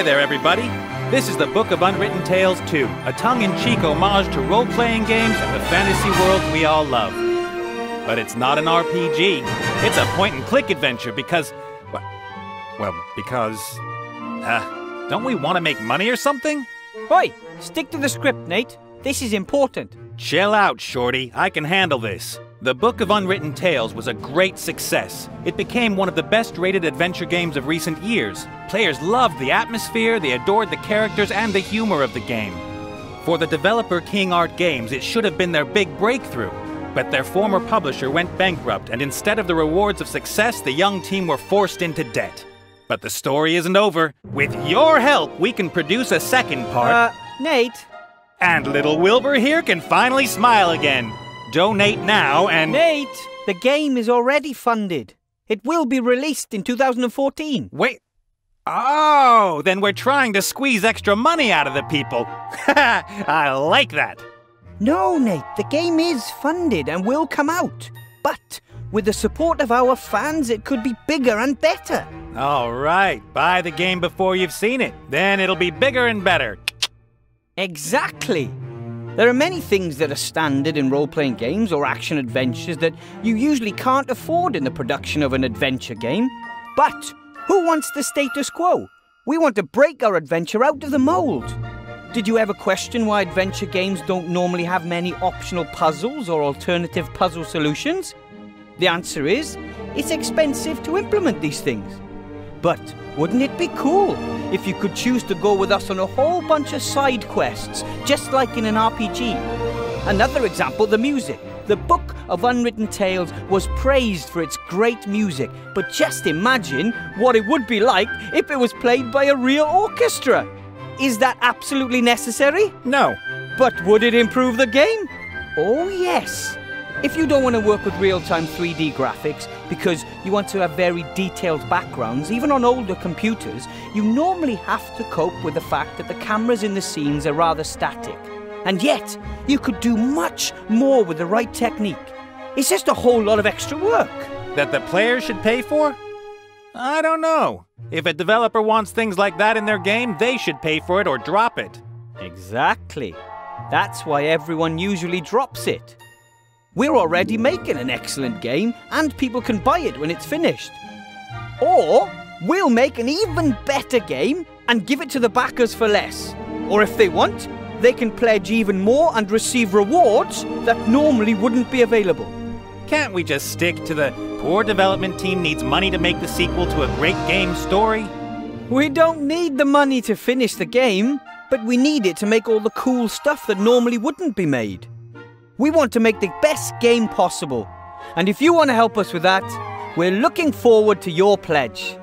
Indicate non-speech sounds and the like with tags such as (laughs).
Hi there, everybody. This is the Book of Unwritten Tales 2, a tongue in cheek homage to role playing games and the fantasy world we all love. But it's not an RPG, it's a point and click adventure because. Well, well because. Uh, don't we want to make money or something? Oi, stick to the script, Nate. This is important. Chill out, Shorty. I can handle this. The Book of Unwritten Tales was a great success. It became one of the best rated adventure games of recent years. Players loved the atmosphere, they adored the characters, and the humor of the game. For the developer King Art Games, it should have been their big breakthrough. But their former publisher went bankrupt, and instead of the rewards of success, the young team were forced into debt. But the story isn't over. With your help, we can produce a second part. Uh, Nate? And little Wilbur here can finally smile again. Donate now and. Nate, the game is already funded. It will be released in 2014. Wait. Oh, then we're trying to squeeze extra money out of the people. (laughs) I like that. No, Nate, the game is funded and will come out. But with the support of our fans, it could be bigger and better. All right, buy the game before you've seen it. Then it'll be bigger and better. Exactly. There are many things that are standard in role playing games or action adventures that you usually can't afford in the production of an adventure game. But who wants the status quo? We want to break our adventure out of the mould. Did you ever question why adventure games don't normally have many optional puzzles or alternative puzzle solutions? The answer is it's expensive to implement these things. But wouldn't it be cool if you could choose to go with us on a whole bunch of side quests, just like in an RPG? Another example, the music. The Book of Unwritten Tales was praised for its great music, but just imagine what it would be like if it was played by a real orchestra. Is that absolutely necessary? No. But would it improve the game? Oh, yes. If you don't want to work with real-time 3D graphics because you want to have very detailed backgrounds, even on older computers, you normally have to cope with the fact that the cameras in the scenes are rather static. And yet, you could do much more with the right technique. It's just a whole lot of extra work. That the players should pay for? I don't know. If a developer wants things like that in their game, they should pay for it or drop it. Exactly. That's why everyone usually drops it. We're already making an excellent game, and people can buy it when it's finished. Or we'll make an even better game and give it to the backers for less. Or if they want, they can pledge even more and receive rewards that normally wouldn't be available. Can't we just stick to the poor development team needs money to make the sequel to a great game story? We don't need the money to finish the game, but we need it to make all the cool stuff that normally wouldn't be made. We want to make the best game possible. And if you want to help us with that, we're looking forward to your pledge.